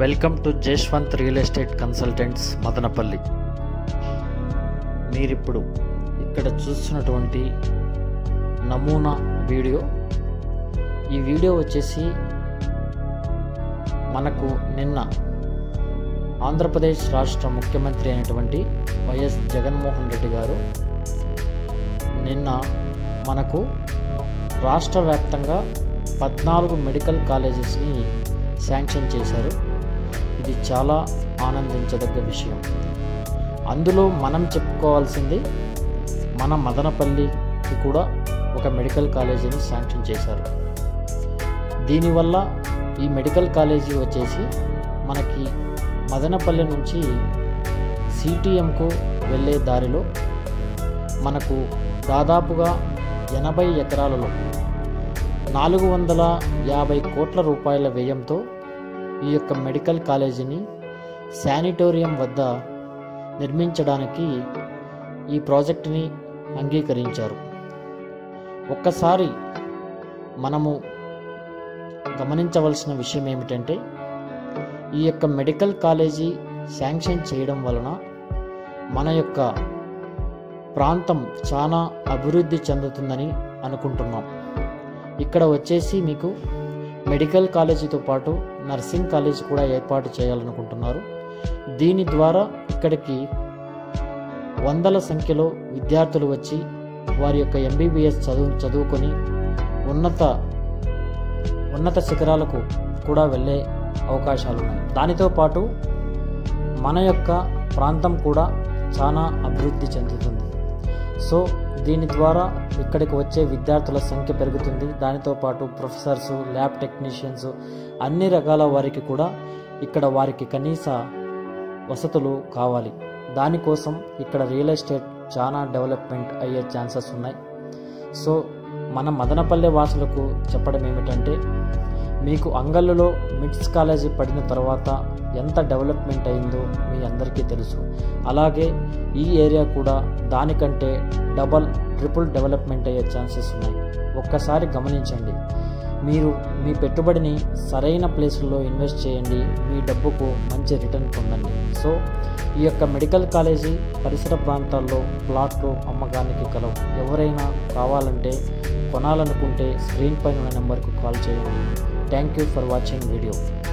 Welcome to Jaswanth real estate consultants Madanapalle. మీరిప్పుడు ఇక్కడ చూస్తున్నటువంటి నమూనా వీడియో. ఈ వీడియో వచ్చేసి మనకు నిన్న ఆంధ్రప్రదేశ్ రాష్ట్ర ముఖ్యమంత్రి అయినటువంటి వైఎస్ జగన్మోహన్ రెడ్డి గారు నిన్న మనకు రాష్ట్ర వ్యాప్తంగా పద్నాలుగు మెడికల్ కాలేజెస్ని శాంక్షన్ చేశారు. ఇది చాలా ఆనందించదగ్గ విషయం. అందులో మనం చెప్పుకోవాల్సింది మన మదనపల్లికి కూడా ఒక మెడికల్ కాలేజీని శాంక్షన్ చేశారు. దీనివల్ల ఈ మెడికల్ కాలేజీ వచ్చేసి మనకి మదనపల్లి నుంచి సిటిఎంకు వెళ్ళే దారిలో మనకు దాదాపుగా ఎనభై ఎకరాలలో నాలుగు వందల యాభై కోట్ల రూపాయల వ్యయంతో ఈ యొక్క మెడికల్ కాలేజీని శానిటోరియం వద్ద నిర్మించడానికి ఈ ప్రాజెక్టుని అంగీకరించారు. ఒక్కసారి మనము గమనించవలసిన విషయం ఏమిటంటే ఈ యొక్క మెడికల్ కాలేజీ శాంక్షన్ చేయడం వలన మన యొక్క ప్రాంతం చాలా అభివృద్ధి చెందుతుందని అనుకుంటున్నాం. ఇక్కడ వచ్చేసి మీకు మెడికల్ కాలేజీతో పాటు నర్సింగ్ కాలేజ్ కూడా ఏర్పాటు చేయాలనుకుంటున్నారు. దీని ద్వారా ఇక్కడికి వందల సంఖ్యలో విద్యార్థులు వచ్చి వారి యొక్క ఎంబీబీఎస్ చదువు చదువుకొని ఉన్నత ఉన్నత శిఖరాలకు కూడా వెళ్ళే అవకాశాలు ఉన్నాయి దానితో పాటు మన యొక్క ప్రాంతం కూడా చాలా అభివృద్ధి చెందుతుంది. సో దీని ద్వారా ఇక్కడికి వచ్చే విద్యార్థుల సంఖ్య పెరుగుతుంది. దానితో పాటు ప్రొఫెసర్స్ ల్యాబ్ టెక్నీషియన్స్ అన్ని రకాల వారికి కూడా ఇక్కడ వారికి కనీస వసతులు కావాలి. దానికోసం ఇక్కడ రియల్ ఎస్టేట్ చాలా డెవలప్మెంట్ అయ్యే ఛాన్సెస్ ఉన్నాయి. సో మన మదనపల్లె వాసులకు చెప్పడం ఏమిటంటే మీకు అంగల్లులో మిడ్స్ కాలేజీ పడిన తర్వాత ఎంత డెవలప్మెంట్ అయిందో మీ అందరికీ తెలుసు. అలాగే ఈ ఏరియా కూడా దానికంటే డబల్ ట్రిపుల్ డెవలప్మెంట్ అయ్యే ఛాన్సెస్ ఉన్నాయి. ఒక్కసారి గమనించండి. మీరు మీ పెట్టుబడిని సరైన ప్లేసుల్లో ఇన్వెస్ట్ చేయండి. మీ డబ్బుకు మంచి రిటర్న్ పొందండి. సో ఈ యొక్క మెడికల్ కాలేజీ పరిసర ప్రాంతాల్లో ప్లాట్లు అమ్మకానికి కలవు. ఎవరైనా కావాలంటే కొనాలనుకుంటే స్క్రీన్ పైన ఉన్న నెంబర్కు కాల్ చేయండి. Thank you for watching video.